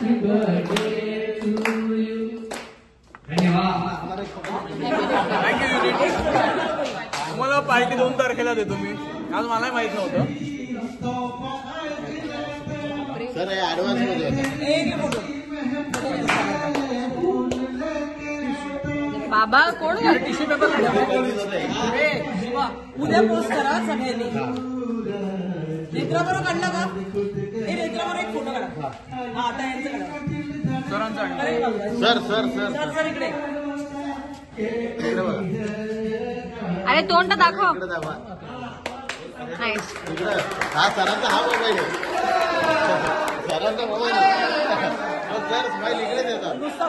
Happy birthday तुम्हाला party दोन तारखेला देतो मी. आज मलाही माहीत नव्हतं. बाबा कोण टिश्यू पेपर उद्या पोस्ट करा सगळ्यांनी. मित्राबरोबर काढला का? आता यांचं. Sir sir sir. सर इकडे. अरे तोंड दाखव. हा सरांचा हा मोबाईल आहे. सरांचा मोबाईल. सर स्माईल इकडे देतात नुसता